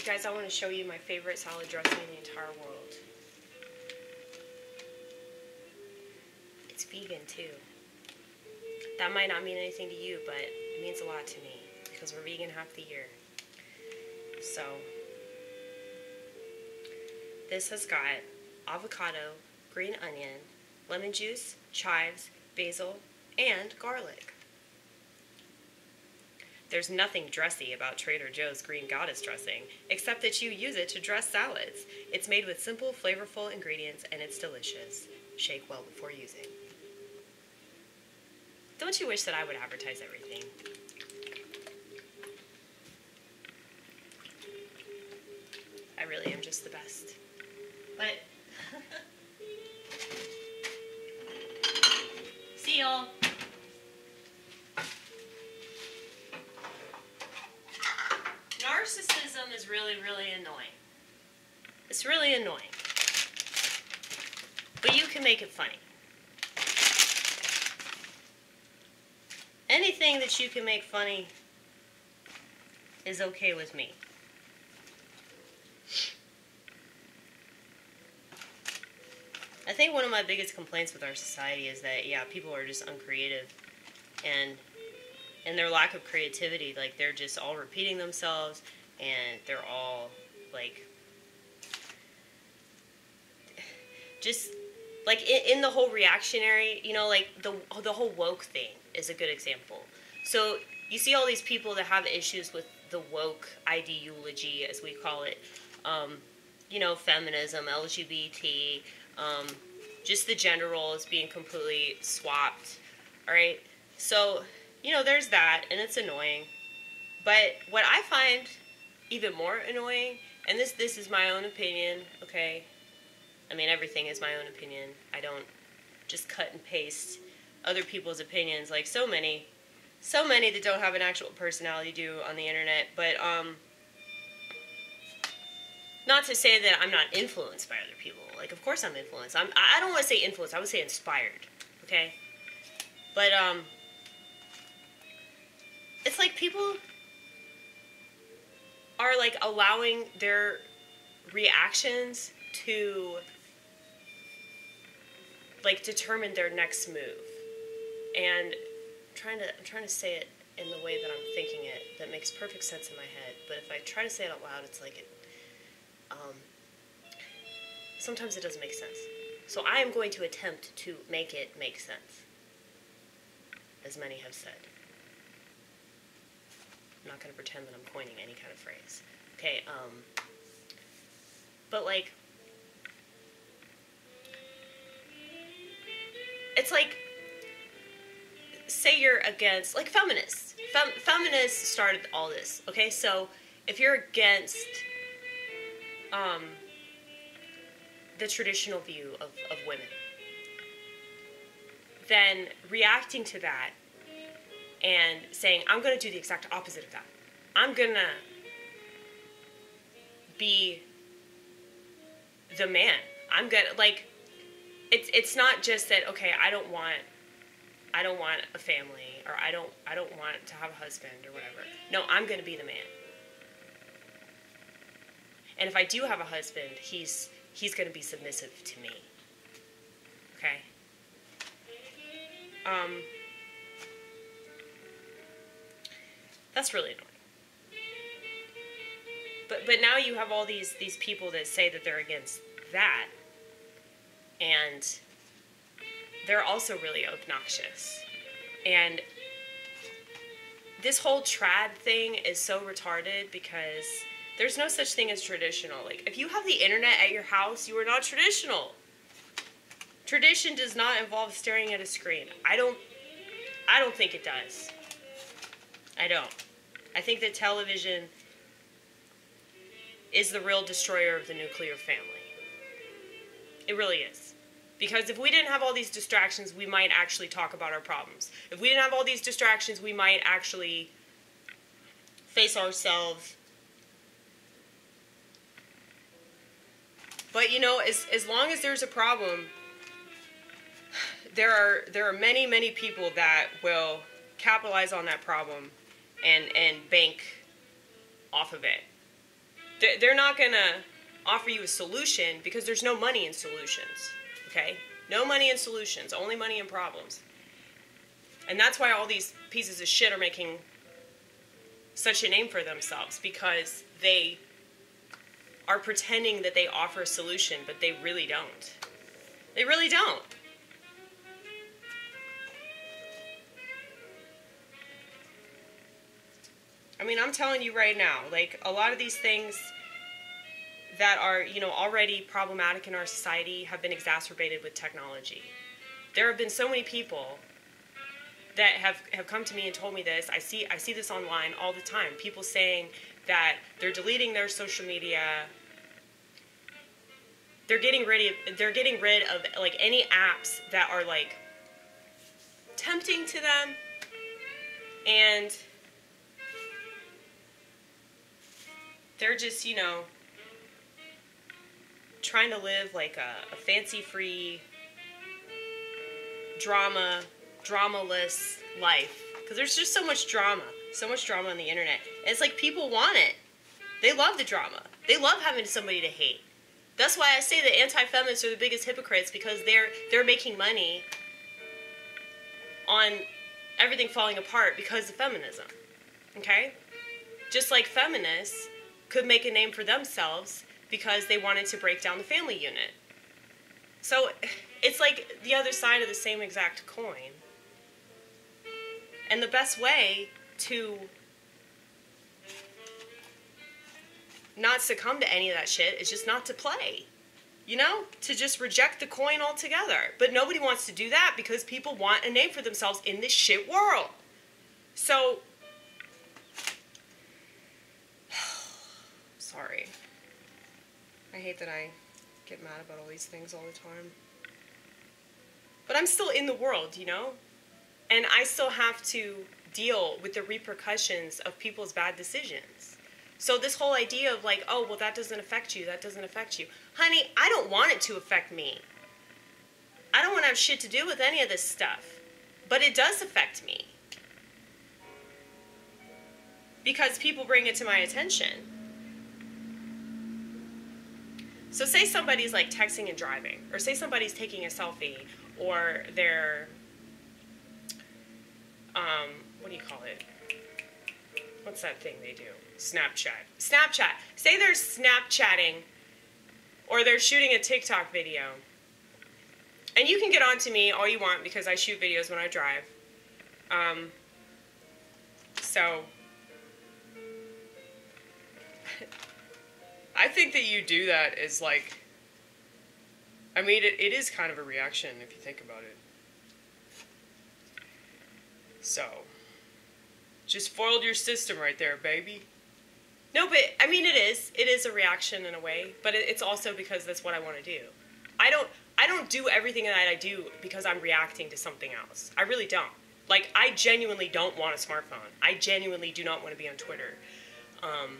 You guys, I want to show you my favorite salad dressing in the entire world. It's vegan too. That might not mean anything to you, but it means a lot to me because we're vegan half the year. So, this has got avocado, green onion, lemon juice, chives, basil, and garlic. There's nothing dressy about Trader Joe's Green Goddess dressing, except that you use it to dress salads. It's made with simple, flavorful ingredients and it's delicious. Shake well before using. Don't you wish that I would advertise everything? I really am just the best. But, see y'all. Narcissism is really, really annoying. It's really annoying. But you can make it funny. Anything that you can make funny is okay with me. I think one of my biggest complaints with our society is that yeah, people are just uncreative and and their lack of creativity, like they're just all repeating themselves and they're all like just like in, in the whole reactionary, you know, like the the whole woke thing is a good example. So you see all these people that have issues with the woke ideology, as we call it. Um, you know, feminism, LGBT, um, just the gender roles being completely swapped. All right, so you know, there's that, and it's annoying. But what I find even more annoying, and this this is my own opinion, okay? I mean, everything is my own opinion. I don't just cut and paste other people's opinions like so many, so many that don't have an actual personality do on the internet. But um, not to say that I'm not influenced by other people. Like, of course I'm influenced. I'm. I don't want to say influenced. I would say inspired. Okay. But um, it's like people are like allowing their reactions to like determine their next move. And I'm trying to I'm trying to say it in the way that I'm thinking it that makes perfect sense in my head. But if I try to say it out loud it's like it um, sometimes it doesn't make sense. So I am going to attempt to make it make sense as many have said I'm not going to pretend that I'm coining any kind of phrase. Okay um, but like it's like say you're against like feminists. Fem- feminists started all this okay? So if you're against um, the traditional view of, of women then reacting to that and saying i'm going to do the exact opposite of that. I'm going to be the man. I'm going to like it's it's not just that okay i don't want i don't want a family or i don't i don't want to have a husband or whatever. No i'm going to be the man. And if i do have a husband he's he's going to be submissive to me. Okay? Um that's really annoying but but now you have all these these people that say that they're against that and they're also really obnoxious. And this whole trad thing is so retarded because there's no such thing as traditional. Like, if you have the internet at your house, you are not traditional. Tradition does not involve staring at a screen. I don't I don't think it does. I don't. I think that television is the real destroyer of the nuclear family. It really is. Because if we didn't have all these distractions, we might actually talk about our problems. If we didn't have all these distractions, we might actually face ourselves. But you know, as as long as there's a problem, there are there are many many people that will capitalize on that problem and and bank off of it. They're, not going to offer you a solution because there's no money in solutions. Okay? No money in solutions, only money in problems. And that's why all these pieces of shit are making such a name for themselves because they are pretending that they offer a solution, but they really don't. They really don't. I mean, I'm telling you right now, like a lot of these things that are, you know, already problematic in our society have been exacerbated with technology. There have been so many people that have, have come to me and told me this. I see I see this online all the time. People saying that they're deleting their social media. They're getting rid of they're getting rid of like any apps that are like tempting to them and they're just, you know, trying to live like a, a fancy free drama dramaless life because there's just so much drama, so much drama on the internet. And it's like people want it. They love the drama. They love having somebody to hate. That's why I say that anti-feminists are the biggest hypocrites because they're they're making money on everything falling apart because of feminism. Okay? Just like feminists could make a name for themselves because they wanted to break down the family unit. So it's like the other side of the same exact coin. And the best way to not succumb to any of that shit is just not to play. You know, to just reject the coin altogether. But nobody wants to do that because people want a name for themselves in this shit world. So, sorry. I hate that I get mad about all these things all the time. But I'm still in the world, you know? And I still have to deal with the repercussions of people's bad decisions. So this whole idea of like, oh, well, that doesn't affect you, that doesn't affect you. Honey, I don't want it to affect me. I don't want to have shit to do with any of this stuff. But it does affect me. Because people bring it to my attention. So say somebody's like texting and driving, or say somebody's taking a selfie, or they're um, what do you call it? What's that thing they do? Snapchat. Snapchat. Say they're Snapchatting or they're shooting a TikTok video. And you can get on to me all you want because I shoot videos when I drive. Um, so, I think that you do that is like, I mean, it, it is kind of a reaction if you think about it. So, just foiled your system right there, baby. No, but I mean, it is. It is a reaction in a way, but it's also because that's what I want to do. I don't. I don't do everything that I do because I'm reacting to something else. I really don't. Like, I genuinely don't want a smartphone. I genuinely do not want to be on Twitter. Um,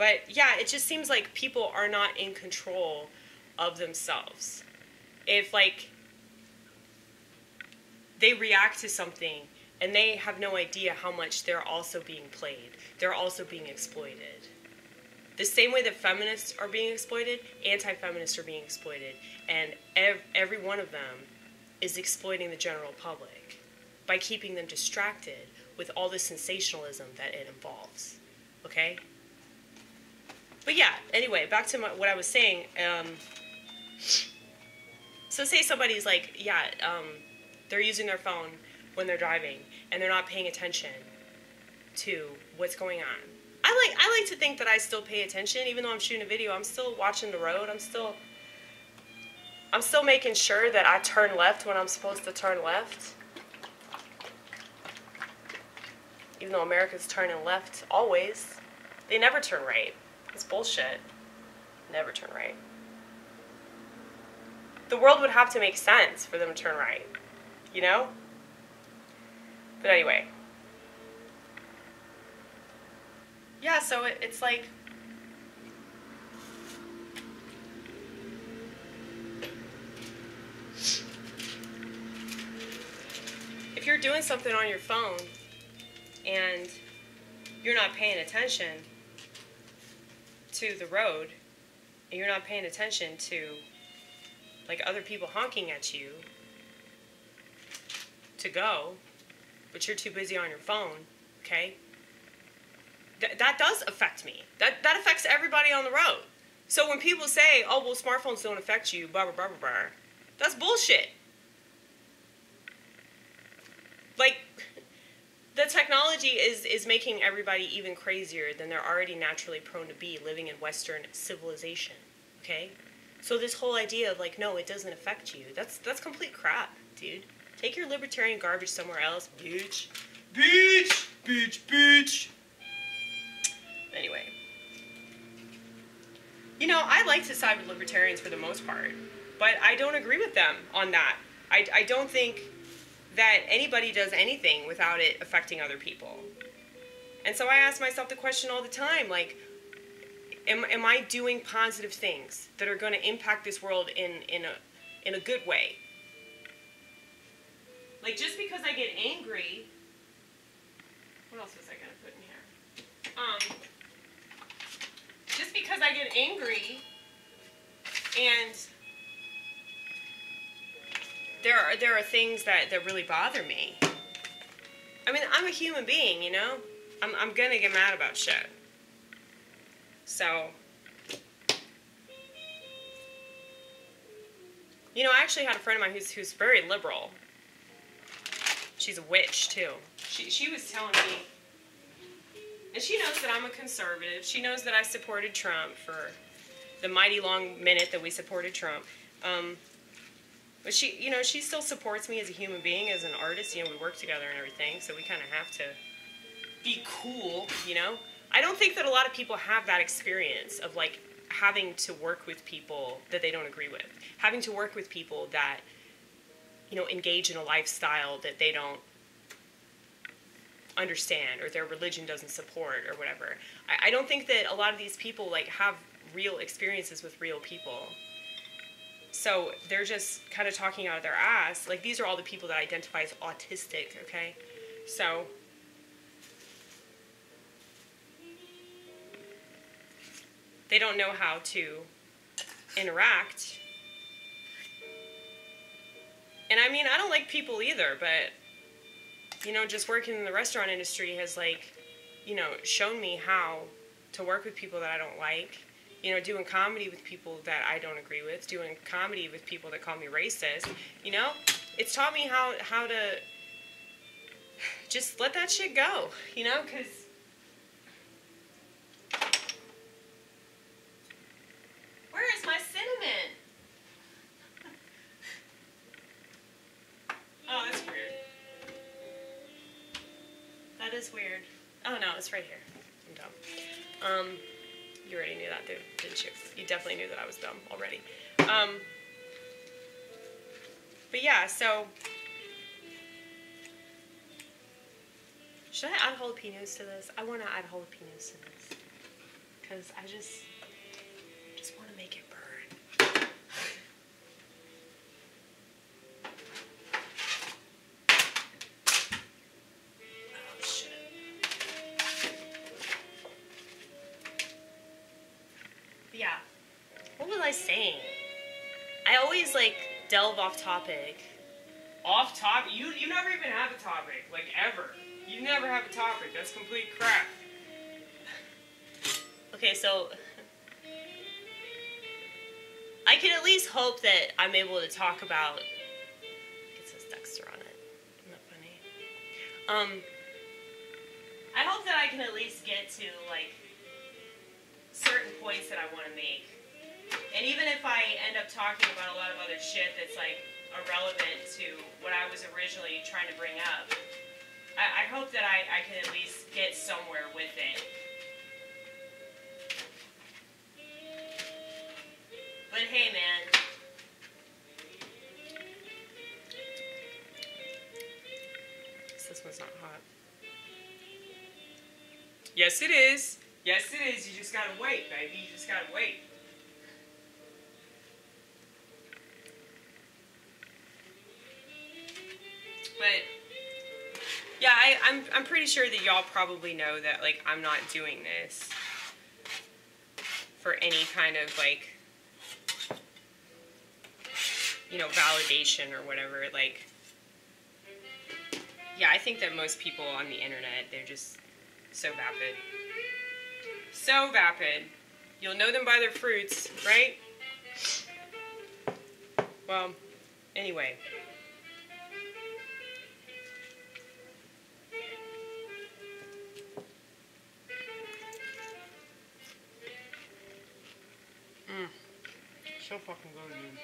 but yeah, it just seems like people are not in control of themselves. If like they react to something and they have no idea how much they're also being played. They're also being exploited. The same way that feminists are being exploited, anti feminists are being exploited. And ev- every one of them is exploiting the general public by keeping them distracted with all the sensationalism that it involves. Okay? But yeah, anyway, back to my, what I was saying. Um, so, say somebody's like, yeah, um, they're using their phone when they're driving and they're not paying attention to what's going on. I like I like to think that I still pay attention even though I'm shooting a video. I'm still watching the road. I'm still I'm still making sure that I turn left when I'm supposed to turn left. Even though America's turning left always, they never turn right. It's bullshit. Never turn right. The world would have to make sense for them to turn right you know? But anyway. Yeah, so it, it's like. If you're doing something on your phone and you're not paying attention, to the road and you're not paying attention to like other people honking at you to go, but you're too busy on your phone, okay? Th- that does affect me. That that affects everybody on the road. So when people say, "Oh, well, smartphones don't affect you," blah blah blah blah blah, that's bullshit. Like the technology is is making everybody even crazier than they're already naturally prone to be living in western civilization okay? So this whole idea of like no it doesn't affect you that's that's complete crap dude. Take your libertarian garbage somewhere else bitch. Bitch! Bitch bitch! Anyway. You know i like to side with libertarians for the most part but i don't agree with them on that. I, I don't think that anybody does anything without it affecting other people. And so I ask myself the question all the time like, am, am I doing positive things that are going to impact this world in, in, a, in a good way? Like, just because I get angry, what else was I going to put in here? Um, just because I get angry and there are there are things that that really bother me. I mean, I'm a human being, you know. I'm I'm gonna get mad about shit. So. You know, I actually had a friend of mine who's who's very liberal. She's a witch too. She she was telling me, and she knows that I'm a conservative. She knows that I supported Trump for the mighty long minute that we supported Trump. Um, but she, you know, she still supports me as a human being, as an artist. You know, we work together and everything, so we kind of have to be cool, you know? I don't think that a lot of people have that experience of like having to work with people that they don't agree with, having to work with people that, you know, engage in a lifestyle that they don't understand or their religion doesn't support or whatever. I, I don't think that a lot of these people like have real experiences with real people. So they're just kind of talking out of their ass. Like these are all the people that identify as autistic, okay? So they don't know how to interact. And I mean, I don't like people either, but you know, just working in the restaurant industry has like, you know, shown me how to work with people that I don't like you know, doing comedy with people that I don't agree with, doing comedy with people that call me racist, you know, it's taught me how how to just let that shit go, you know, because where is my cinnamon? oh, that's weird. That is weird. Oh no, it's right here. I'm dumb. Um. You already knew that, didn't you? You definitely knew that I was dumb already. Um, but yeah, so should I add jalapenos to this? I want to add jalapenos to this because I just delve off topic. Off topic? You you never even have a topic, like ever. You never have a topic. That's complete crap. okay, so I can at least hope that I'm able to talk about. It says Dexter on it. Isn't that funny? Um, I hope that I can at least get to like certain points that I want to make and even if I end up talking about a lot of other shit that's like irrelevant to what I was originally trying to bring up, I, I hope that I, I can at least get somewhere with it. But hey, man. This one's not hot. Yes, it is. Yes, it is. You just gotta wait, baby. You just gotta wait. I'm I'm pretty sure that y'all probably know that like I'm not doing this for any kind of like you know validation or whatever like yeah i think that most people on the internet they're just so vapid. So vapid. You'll know them by their fruits right? Well anyway So fucking good, dude.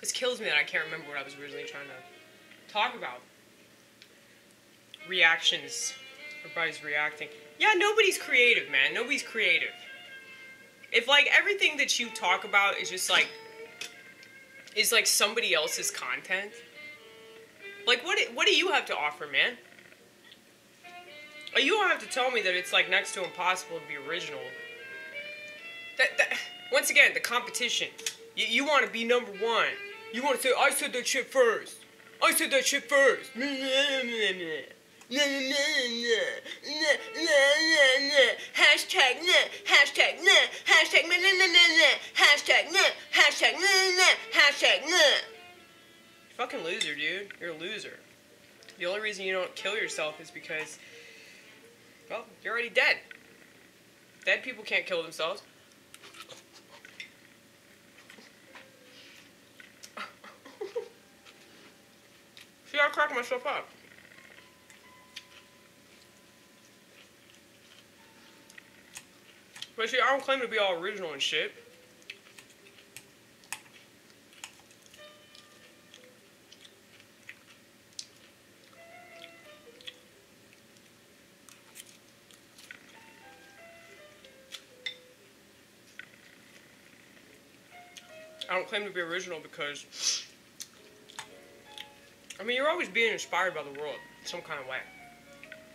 This kills me that I can't remember what I was originally trying to talk about. Reactions. Everybody's reacting. Yeah, nobody's creative, man. Nobody's creative. If like everything that you talk about is just like is like somebody else's content, like what what do you have to offer, man? You don't have to tell me that it's like next to impossible to be original. That, that once again, the competition. You, you want to be number one. You want to say, I said that shit first. I said that shit first. Hashtag nah, hashtag nah, hashtag nah, nah, nah, nah, hashtag nah, hashtag nah, nah, hashtag nah. Fucking loser, dude. You're a loser. The only reason you don't kill yourself is because, well, you're already dead. Dead people can't kill themselves. See, I cracked myself up. But see, I don't claim to be all original and shit. I don't claim to be original because mean, you're always being inspired by the world some kind of way.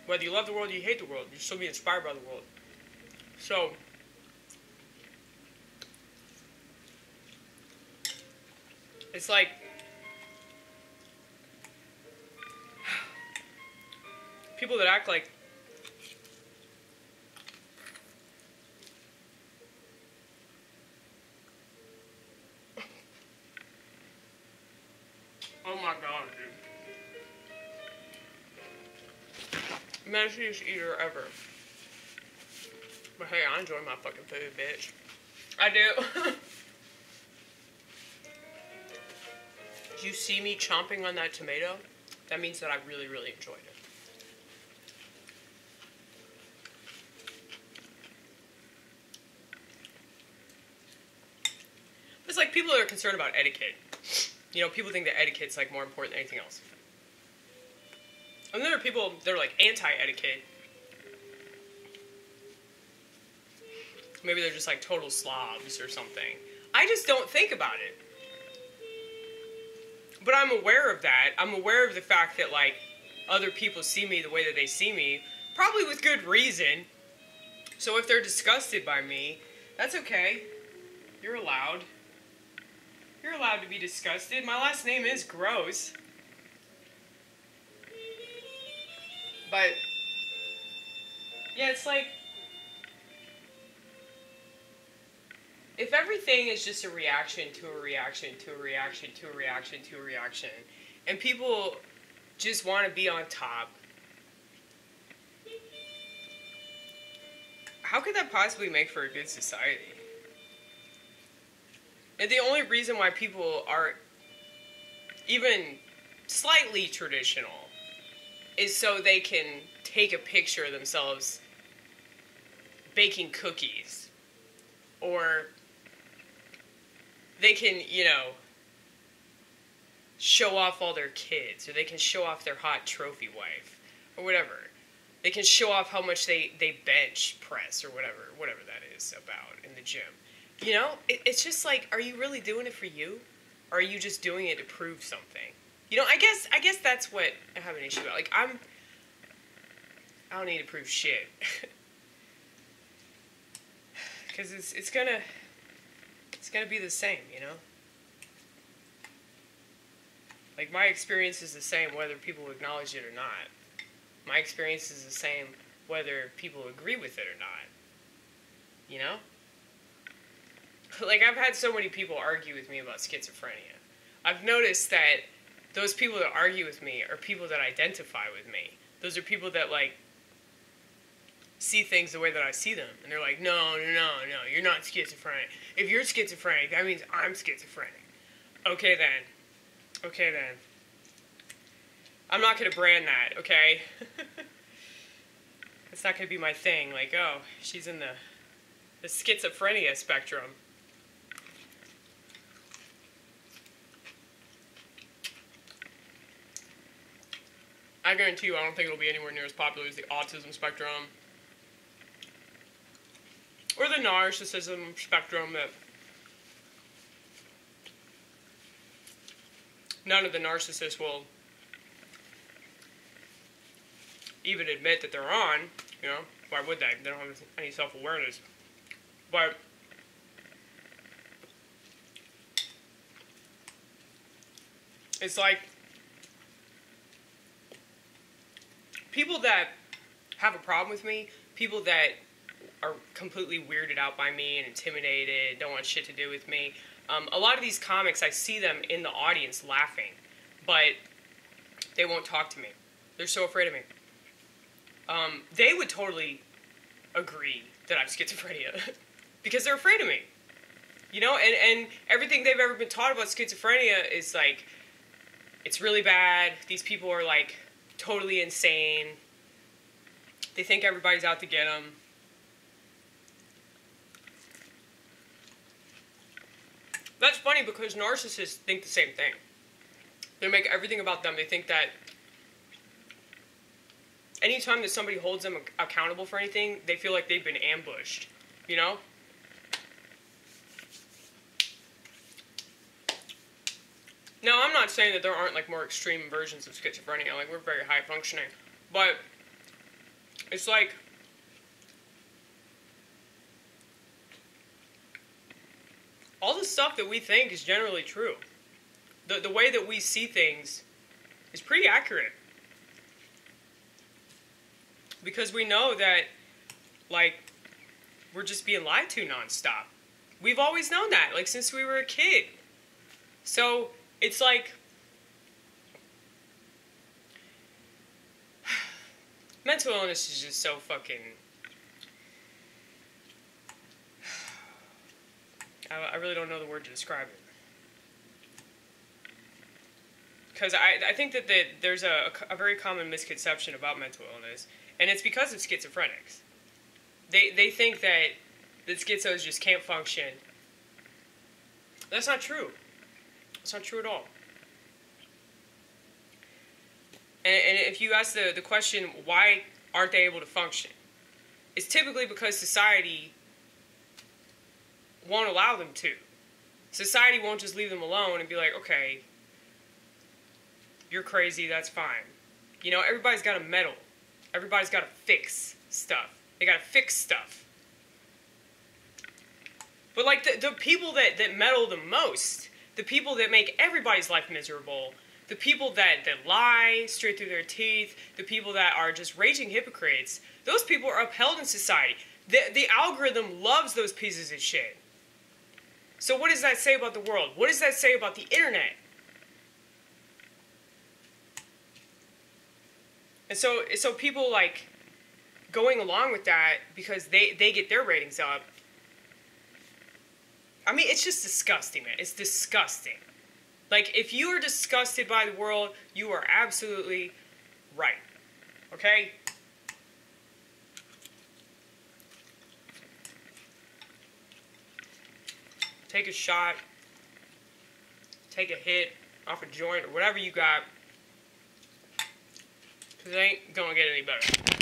Whether you love the world or you hate the world, you're still being inspired by the world. So, it's like people that act like Messiest eater ever. But hey, I enjoy my fucking food, bitch. I do. Did you see me chomping on that tomato? That means that I really, really enjoyed it. It's like people are concerned about etiquette. You know, people think that etiquette's like more important than anything else. And there are people that are like anti-etiquette. Maybe they're just like total slobs or something. I just don't think about it. But I'm aware of that. I'm aware of the fact that like other people see me the way that they see me, probably with good reason. So if they're disgusted by me, that's okay. You're allowed. You're allowed to be disgusted. My last name is gross. But yeah, it's like if everything is just a reaction to a reaction to a reaction to a reaction to a reaction, and people just want to be on top, how could that possibly make for a good society? And the only reason why people are even slightly traditional is so they can take a picture of themselves baking cookies or they can, you know, show off all their kids, or they can show off their hot trophy wife, or whatever. They can show off how much they, they bench press, or whatever, whatever that is about in the gym. You know, it, it's just like, are you really doing it for you? or are you just doing it to prove something? You know, I guess I guess that's what I have an issue about. Like I'm I don't need to prove shit. Cuz it's it's to it's going to be the same, you know? Like my experience is the same whether people acknowledge it or not. My experience is the same whether people agree with it or not. You know? Like I've had so many people argue with me about schizophrenia. I've noticed that those people that argue with me are people that identify with me. Those are people that like see things the way that I see them. And they're like, no, no, no, no, you're not schizophrenic. If you're schizophrenic, that means I'm schizophrenic. Okay then. Okay then. I'm not gonna brand that, okay? it's not gonna be my thing, like, oh, she's in the the schizophrenia spectrum. I guarantee you, I don't think it'll be anywhere near as popular as the autism spectrum or the narcissism spectrum that none of the narcissists will even admit that they're on. You know, why would they? They don't have any self awareness. But it's like people that have a problem with me, people that are completely weirded out by me and intimidated, don't want shit to do with me. Um, a lot of these comics, I see them in the audience laughing, but they won't talk to me. They're so afraid of me. Um, they would totally agree that I'm schizophrenia because they're afraid of me. You know, and, and everything they've ever been taught about schizophrenia is like, it's really bad. These people are like totally insane. They think everybody's out to get them. That's funny because narcissists think the same thing. They make everything about them. They think that anytime that somebody holds them accountable for anything, they feel like they've been ambushed. You know? Now, I'm not saying that there aren't like more extreme versions of schizophrenia. Like we're very high functioning, but it's like all the stuff that we think is generally true. The the way that we see things is pretty accurate. Because we know that like we're just being lied to nonstop. We've always known that, like since we were a kid. So it's like mental illness is just so fucking I, I really don't know the word to describe it. Because I, I think that the, there's a, a very common misconception about mental illness and it's because of schizophrenics. They, they think that that schizos just can't function. That's not true it's not true at all. And, and if you ask the, the question, why aren't they able to function? It's typically because society won't allow them to. Society won't just leave them alone and be like, okay, you're crazy, that's fine. You know, everybody's got to meddle. Everybody's got to fix stuff. They got to fix stuff. But like the, the people that, that meddle the most the people that make everybody's life miserable, the people that, that lie straight through their teeth, the people that are just raging hypocrites, those people are upheld in society. The, the algorithm loves those pieces of shit. So, what does that say about the world? What does that say about the internet? And so, so people like going along with that because they, they get their ratings up I mean, it's just disgusting, man. It's disgusting. Like, if you are disgusted by the world, you are absolutely right. Okay? Take a shot, take a hit off a joint or whatever you got. Because it ain't gonna get any better.